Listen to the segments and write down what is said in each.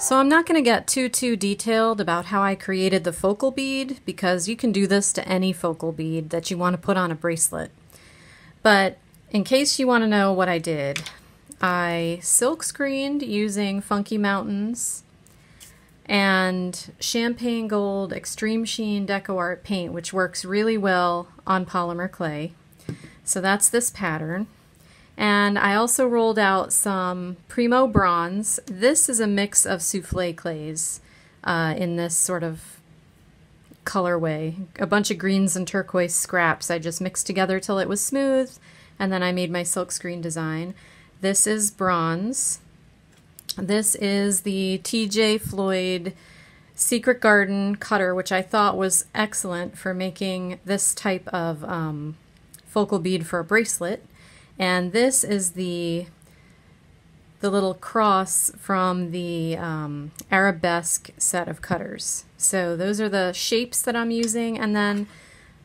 So I'm not going to get too too detailed about how I created the focal bead because you can do this to any focal bead that you want to put on a bracelet. But in case you want to know what I did, I silk screened using Funky Mountains and Champagne Gold Extreme Sheen Deco Art paint, which works really well on polymer clay. So that's this pattern. And I also rolled out some Premo Bronze. This is a mix of souffle clays uh, in this sort of colorway. A bunch of greens and turquoise scraps I just mixed together till it was smooth, and then I made my silkscreen design. This is bronze. This is the TJ Floyd Secret Garden cutter, which I thought was excellent for making this type of um, focal bead for a bracelet. And this is the the little cross from the um, arabesque set of cutters. So those are the shapes that I'm using. And then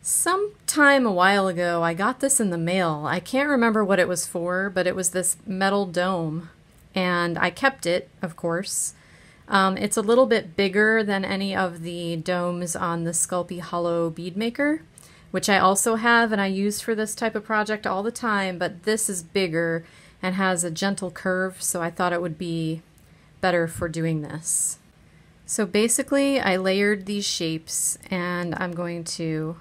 some time a while ago, I got this in the mail. I can't remember what it was for, but it was this metal dome. And I kept it, of course. Um, it's a little bit bigger than any of the domes on the Sculpey Hollow bead maker which I also have and I use for this type of project all the time, but this is bigger and has a gentle curve, so I thought it would be better for doing this. So basically, I layered these shapes and I'm going to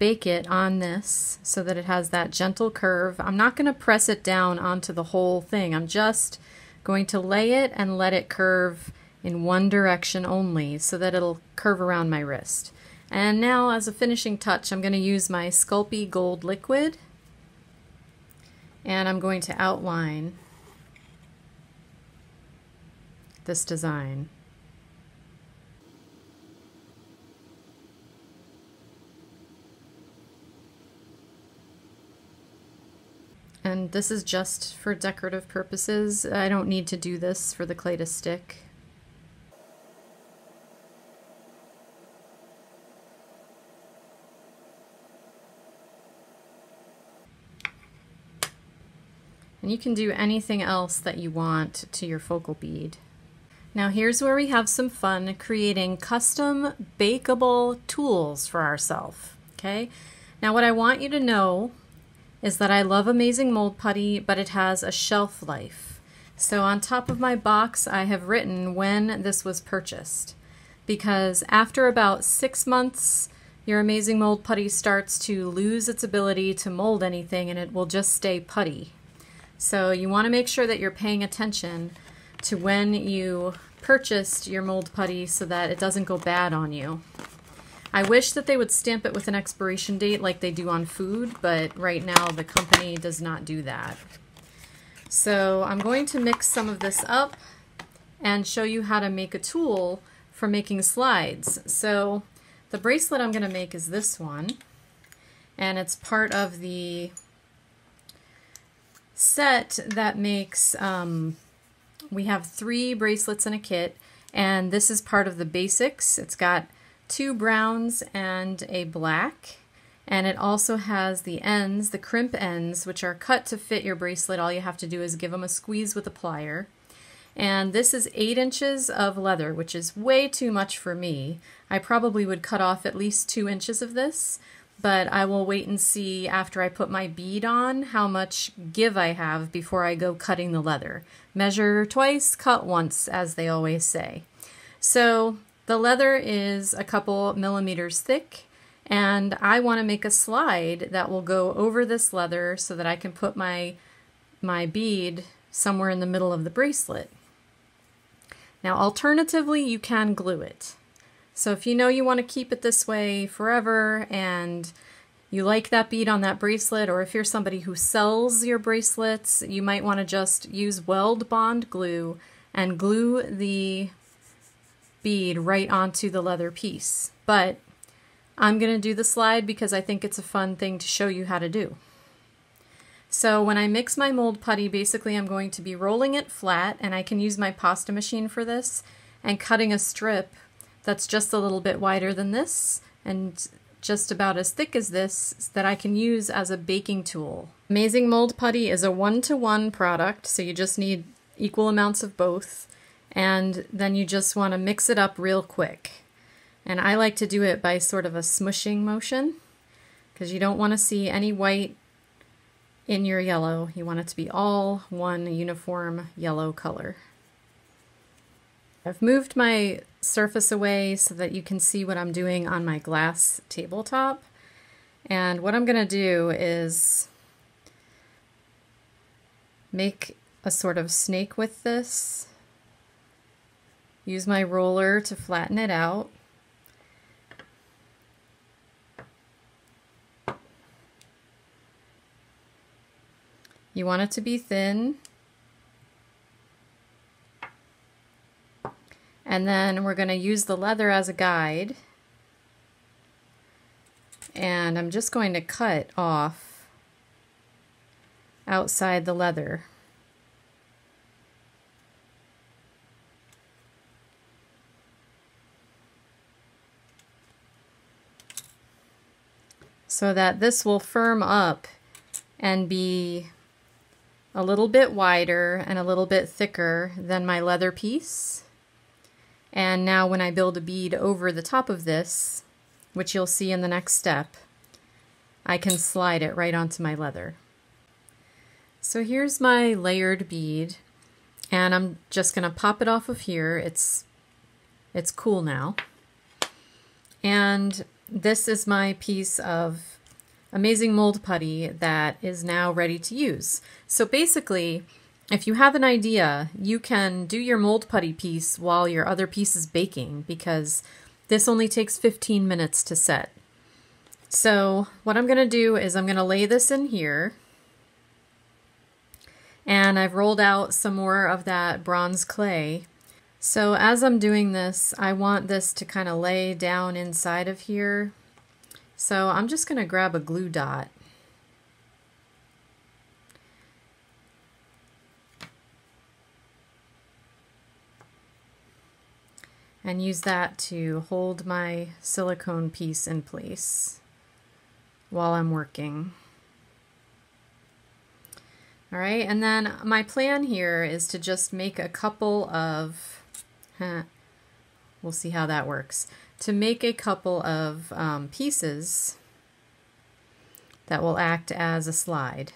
bake it on this so that it has that gentle curve. I'm not going to press it down onto the whole thing. I'm just going to lay it and let it curve in one direction only so that it'll curve around my wrist. And now as a finishing touch, I'm going to use my Sculpey Gold Liquid and I'm going to outline this design. And this is just for decorative purposes. I don't need to do this for the clay to stick. And you can do anything else that you want to your focal bead. Now here's where we have some fun creating custom bakeable tools for ourselves. Okay. Now what I want you to know is that I love Amazing Mold Putty, but it has a shelf life. So on top of my box, I have written when this was purchased. Because after about six months, your Amazing Mold Putty starts to lose its ability to mold anything and it will just stay putty. So you want to make sure that you're paying attention to when you purchased your mold putty so that it doesn't go bad on you. I wish that they would stamp it with an expiration date like they do on food, but right now the company does not do that. So I'm going to mix some of this up and show you how to make a tool for making slides. So the bracelet I'm going to make is this one, and it's part of the set that makes, um, we have three bracelets in a kit, and this is part of the basics. It's got two browns and a black, and it also has the ends, the crimp ends, which are cut to fit your bracelet. All you have to do is give them a squeeze with a plier. And this is 8 inches of leather, which is way too much for me. I probably would cut off at least 2 inches of this, but I will wait and see after I put my bead on how much give I have before I go cutting the leather. Measure twice, cut once, as they always say. So the leather is a couple millimeters thick, and I want to make a slide that will go over this leather so that I can put my, my bead somewhere in the middle of the bracelet. Now alternatively, you can glue it. So if you know you want to keep it this way forever and you like that bead on that bracelet, or if you're somebody who sells your bracelets, you might want to just use weld bond glue and glue the bead right onto the leather piece. But I'm going to do the slide because I think it's a fun thing to show you how to do. So when I mix my mold putty, basically I'm going to be rolling it flat, and I can use my pasta machine for this, and cutting a strip that's just a little bit wider than this and just about as thick as this that I can use as a baking tool. Amazing Mold Putty is a one-to-one -one product, so you just need equal amounts of both, and then you just want to mix it up real quick. And I like to do it by sort of a smushing motion, because you don't want to see any white in your yellow. You want it to be all one uniform yellow color. I've moved my surface away so that you can see what I'm doing on my glass tabletop. And what I'm going to do is make a sort of snake with this. Use my roller to flatten it out. You want it to be thin And then we're going to use the leather as a guide. And I'm just going to cut off outside the leather. So that this will firm up and be a little bit wider and a little bit thicker than my leather piece. And now when I build a bead over the top of this, which you'll see in the next step, I can slide it right onto my leather. So here's my layered bead, and I'm just going to pop it off of here. It's, it's cool now. And this is my piece of amazing mold putty that is now ready to use. So basically, if you have an idea, you can do your mold putty piece while your other piece is baking because this only takes 15 minutes to set. So what I'm going to do is I'm going to lay this in here. And I've rolled out some more of that bronze clay. So as I'm doing this, I want this to kind of lay down inside of here. So I'm just going to grab a glue dot and use that to hold my silicone piece in place while I'm working. All right, and then my plan here is to just make a couple of, we'll see how that works, to make a couple of um, pieces that will act as a slide.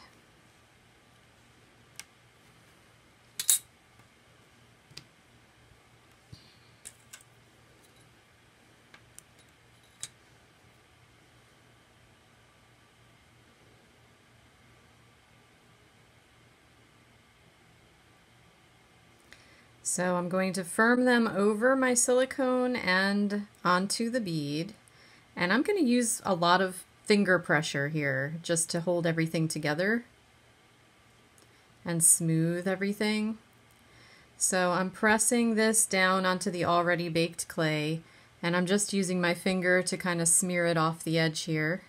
So I'm going to firm them over my silicone and onto the bead. And I'm going to use a lot of finger pressure here just to hold everything together and smooth everything. So I'm pressing this down onto the already baked clay and I'm just using my finger to kind of smear it off the edge here,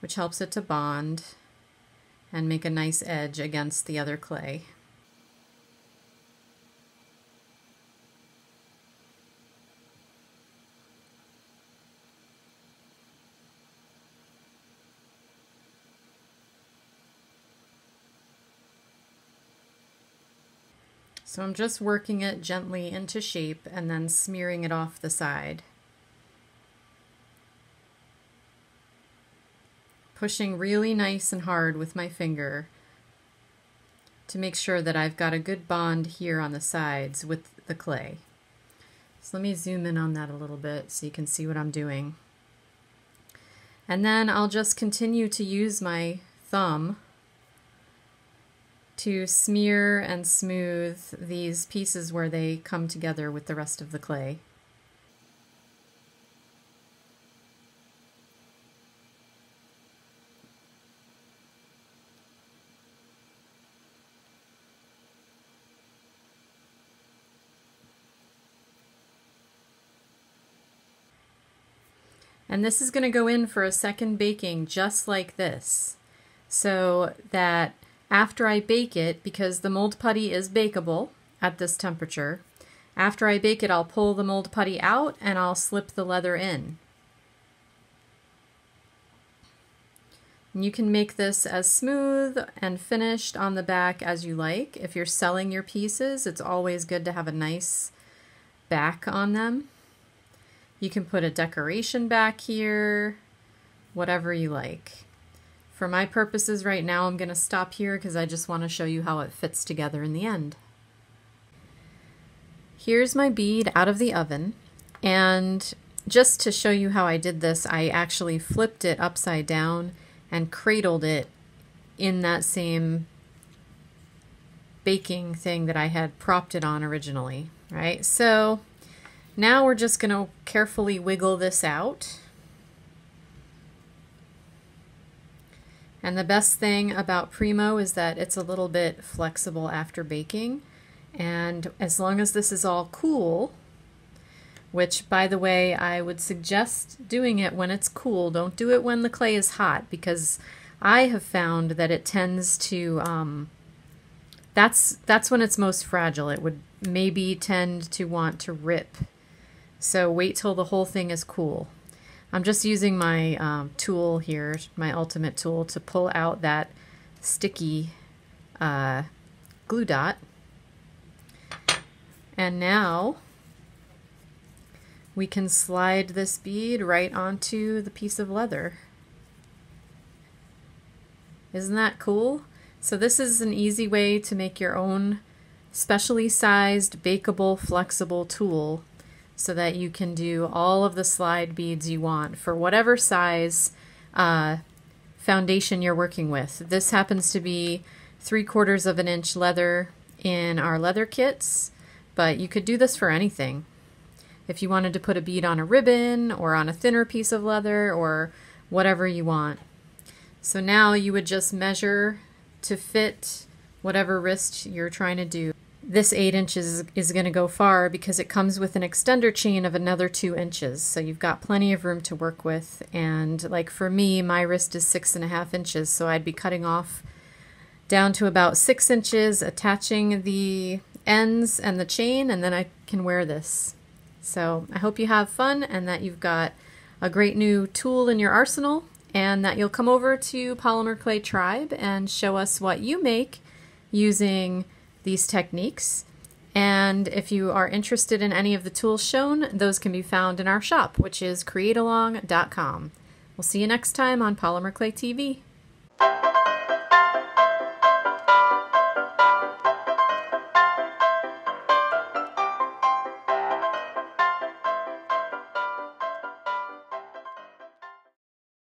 which helps it to bond and make a nice edge against the other clay. So I'm just working it gently into shape and then smearing it off the side. Pushing really nice and hard with my finger to make sure that I've got a good bond here on the sides with the clay. So let me zoom in on that a little bit so you can see what I'm doing. And then I'll just continue to use my thumb to smear and smooth these pieces where they come together with the rest of the clay. And this is going to go in for a second baking just like this so that after I bake it, because the mold putty is bakeable at this temperature, After I bake it, I'll pull the mold putty out and I'll slip the leather in. You can make this as smooth and finished on the back as you like. If you're selling your pieces, it's always good to have a nice back on them. You can put a decoration back here, whatever you like. For my purposes right now, I'm going to stop here because I just want to show you how it fits together in the end. Here's my bead out of the oven. And just to show you how I did this, I actually flipped it upside down and cradled it in that same baking thing that I had propped it on originally, right? So now we're just going to carefully wiggle this out. And the best thing about Premo is that it's a little bit flexible after baking. And as long as this is all cool, which by the way, I would suggest doing it when it's cool. Don't do it when the clay is hot because I have found that it tends to, um, that's, that's when it's most fragile. It would maybe tend to want to rip. So wait till the whole thing is cool. I'm just using my um, tool here, my ultimate tool, to pull out that sticky uh, glue dot. And now we can slide this bead right onto the piece of leather. Isn't that cool? So this is an easy way to make your own specially sized, bakeable, flexible tool so that you can do all of the slide beads you want for whatever size uh, foundation you're working with. This happens to be three quarters of an inch leather in our leather kits, but you could do this for anything. If you wanted to put a bead on a ribbon or on a thinner piece of leather or whatever you want. So now you would just measure to fit whatever wrist you're trying to do. This 8 inches is going to go far because it comes with an extender chain of another 2 inches. So you've got plenty of room to work with. And like for me, my wrist is 6.5 inches, so I'd be cutting off down to about 6 inches, attaching the ends and the chain, and then I can wear this. So I hope you have fun and that you've got a great new tool in your arsenal and that you'll come over to Polymer Clay Tribe and show us what you make using these techniques. And if you are interested in any of the tools shown, those can be found in our shop, which is createalong.com. We'll see you next time on Polymer Clay TV.